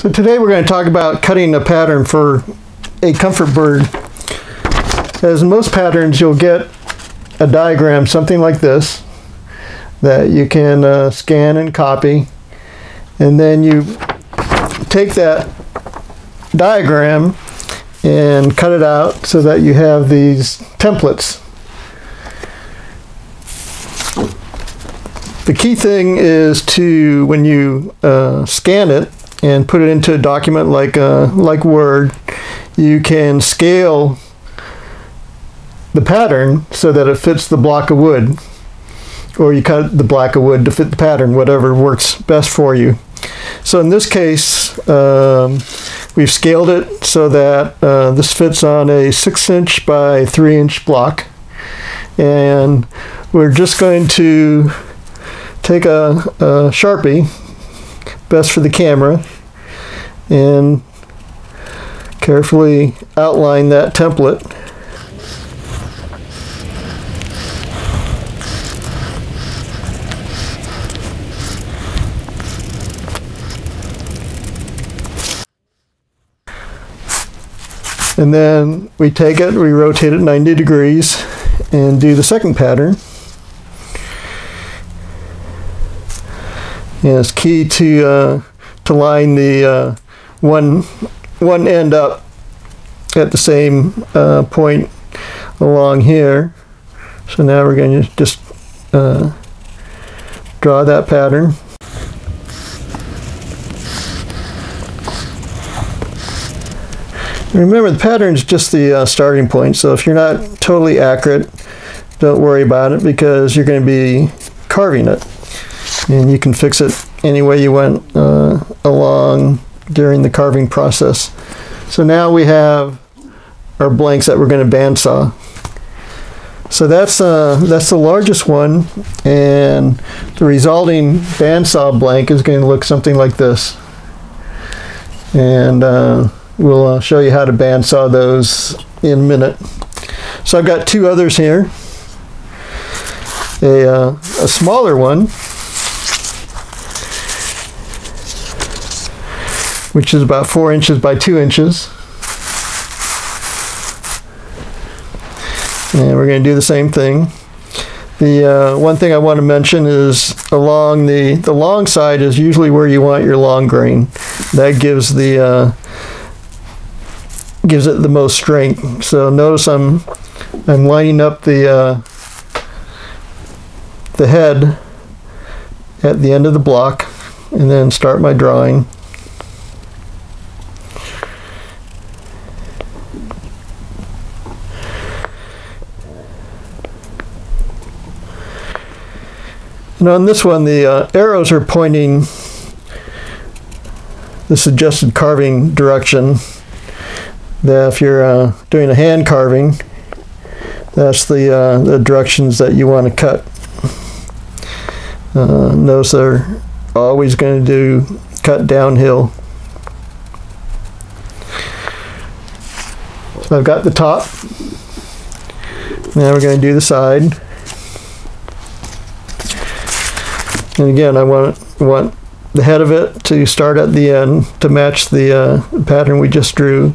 So today we're going to talk about cutting a pattern for a comfort bird. As most patterns you'll get a diagram something like this that you can uh, scan and copy and then you take that diagram and cut it out so that you have these templates. The key thing is to, when you uh, scan it and put it into a document like, uh, like Word, you can scale the pattern so that it fits the block of wood. Or you cut the block of wood to fit the pattern, whatever works best for you. So in this case, um, we've scaled it so that uh, this fits on a 6 inch by 3 inch block. And we're just going to take a, a Sharpie, best for the camera, and carefully outline that template. And then we take it, we rotate it 90 degrees and do the second pattern. And it's key to uh, to line the uh, one one end up at the same uh, point along here. So now we're going to just uh, draw that pattern. Remember, the pattern is just the uh, starting point, so if you're not totally accurate, don't worry about it because you're going to be carving it. And you can fix it any way you went uh, along during the carving process. So now we have our blanks that we're going to bandsaw. So that's uh, that's the largest one, and the resulting bandsaw blank is going to look something like this. And uh, we'll uh, show you how to bandsaw those in a minute. So I've got two others here. A, uh, a smaller one, which is about four inches by two inches. And we're going to do the same thing. The uh, one thing I want to mention is along the, the long side is usually where you want your long grain. That gives the uh, gives it the most strength. So notice I'm I'm lining up the uh, the head at the end of the block and then start my drawing. And on this one, the uh, arrows are pointing the suggested carving direction that if you're uh, doing a hand carving, that's the, uh, the directions that you want to cut. Uh, notice they're always going to do cut downhill. So I've got the top. Now we're going to do the side. And again, I want want the head of it to start at the end to match the uh, pattern we just drew.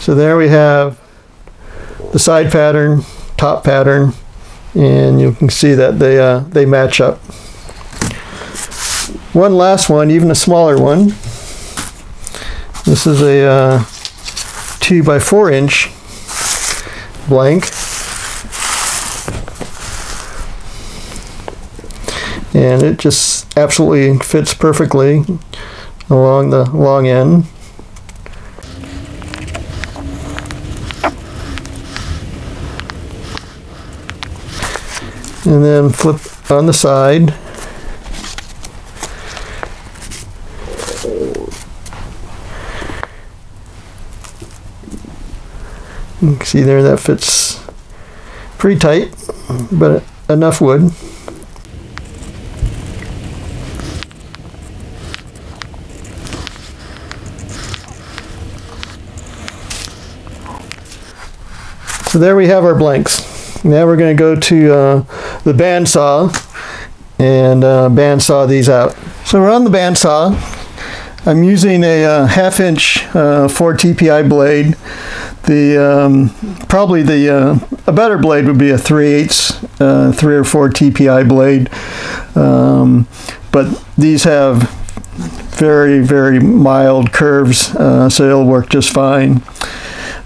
So there we have the side pattern, top pattern, and you can see that they, uh, they match up. One last one, even a smaller one. This is a uh, 2 by 4 inch blank. And it just absolutely fits perfectly along the long end. and then flip on the side you can see there that fits pretty tight but enough wood So there we have our blanks. Now we're going to go to uh, the bandsaw and uh, bandsaw these out. So we're on the bandsaw. I'm using a uh, half inch uh, 4 TPI blade. The um, probably the uh, a better blade would be a 3 8 uh, 3 or 4 TPI blade, um, but these have very very mild curves, uh, so it'll work just fine.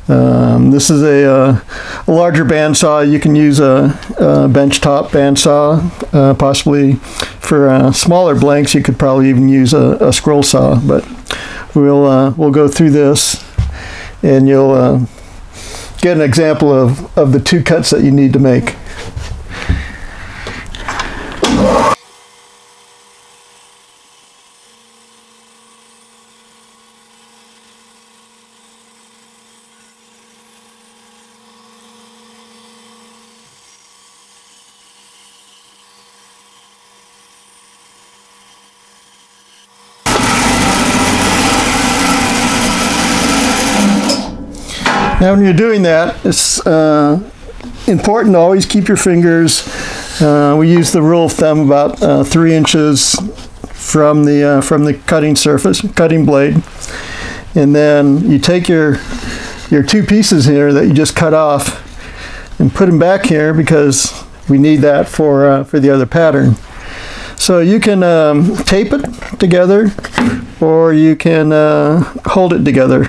Um, this is a, uh, a, larger bandsaw. You can use a, a benchtop bandsaw, uh, possibly for uh, smaller blanks. You could probably even use a, a scroll saw. But we'll uh, we'll go through this, and you'll uh, get an example of of the two cuts that you need to make. Now, when you're doing that, it's uh, important to always keep your fingers. Uh, we use the rule of thumb about uh, three inches from the uh, from the cutting surface, cutting blade, and then you take your your two pieces here that you just cut off and put them back here because we need that for uh, for the other pattern. So you can um, tape it together, or you can uh, hold it together.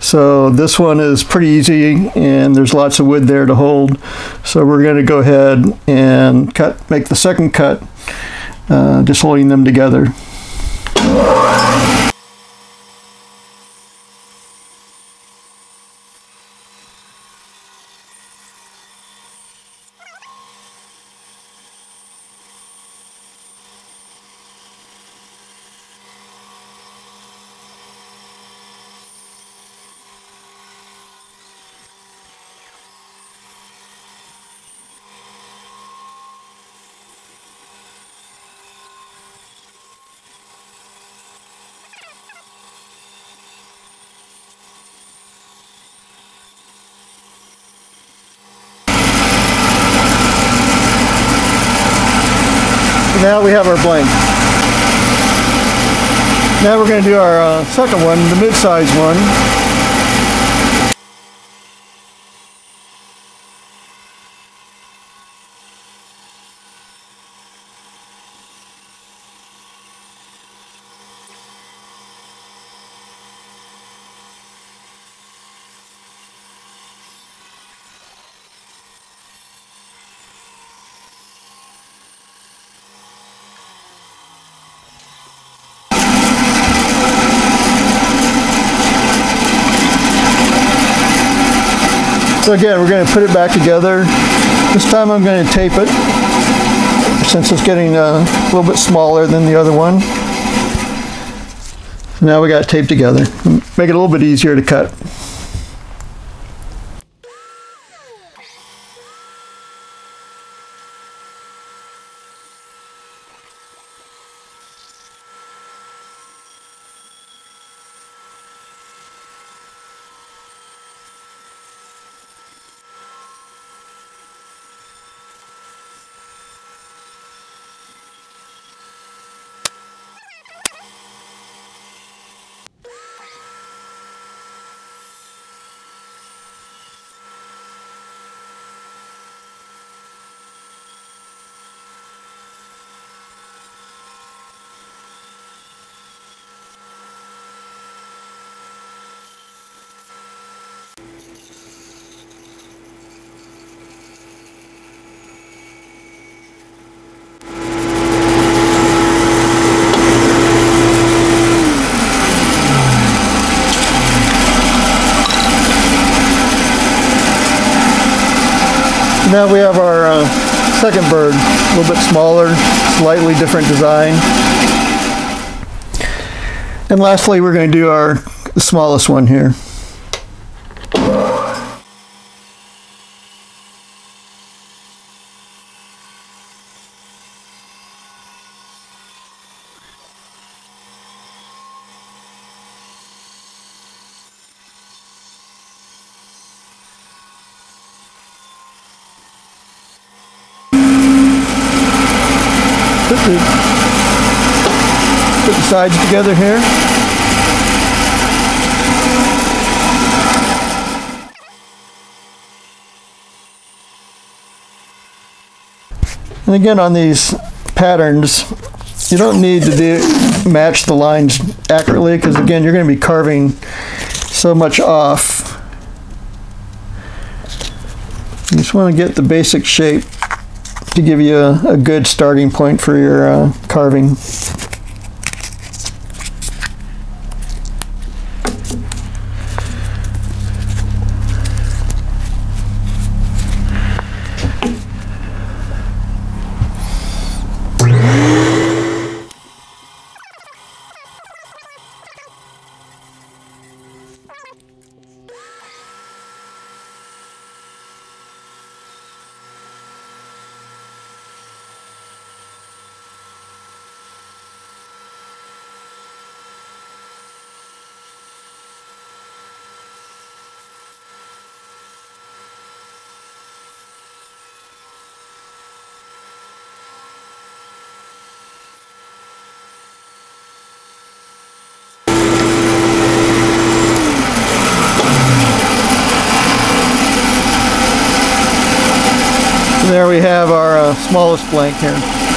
So this one is pretty easy and there's lots of wood there to hold. So we're going to go ahead and cut, make the second cut, uh, just holding them together. Now we have our blank. Now we're going to do our uh, second one, the mid-size one. So again, we're going to put it back together. This time I'm going to tape it since it's getting uh, a little bit smaller than the other one. Now we got it taped together. Make it a little bit easier to cut. Now we have our uh, second bird, a little bit smaller, slightly different design. And lastly, we're going to do our smallest one here. Put the sides together here. And again on these patterns, you don't need to do, match the lines accurately because again you're going to be carving so much off. You just want to get the basic shape to give you a, a good starting point for your uh, carving. There we have our uh, smallest blank here.